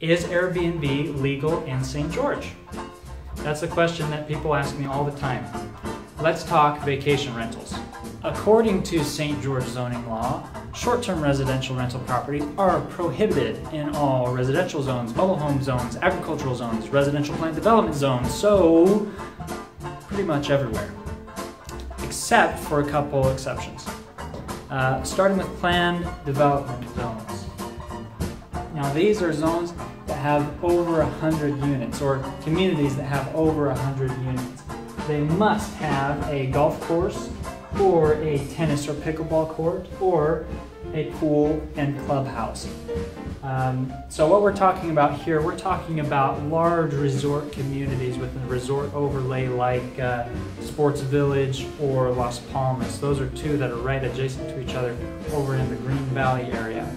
Is Airbnb legal in St. George? That's a question that people ask me all the time. Let's talk vacation rentals. According to St. George zoning law, short-term residential rental properties are prohibited in all residential zones, mobile home zones, agricultural zones, residential planned development zones, so pretty much everywhere, except for a couple exceptions. Uh, starting with planned development zones. Now these are zones that have over 100 units or communities that have over 100 units. They must have a golf course or a tennis or pickleball court or a pool and clubhouse. Um, so what we're talking about here, we're talking about large resort communities with a resort overlay like uh, Sports Village or Las Palmas. Those are two that are right adjacent to each other over in the Green Valley area.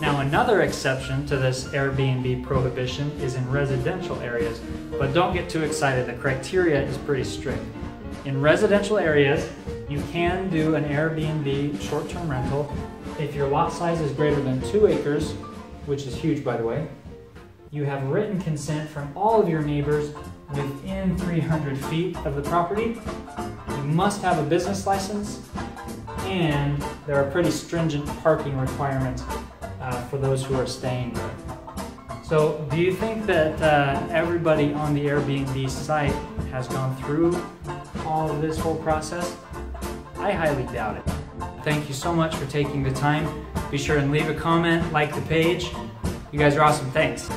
Now another exception to this Airbnb prohibition is in residential areas, but don't get too excited, the criteria is pretty strict. In residential areas, you can do an Airbnb short-term rental if your lot size is greater than two acres, which is huge by the way. You have written consent from all of your neighbors within 300 feet of the property. You must have a business license and there are pretty stringent parking requirements uh, for those who are staying there. So do you think that uh, everybody on the Airbnb site has gone through all of this whole process? I highly doubt it. Thank you so much for taking the time. Be sure and leave a comment, like the page. You guys are awesome. Thanks.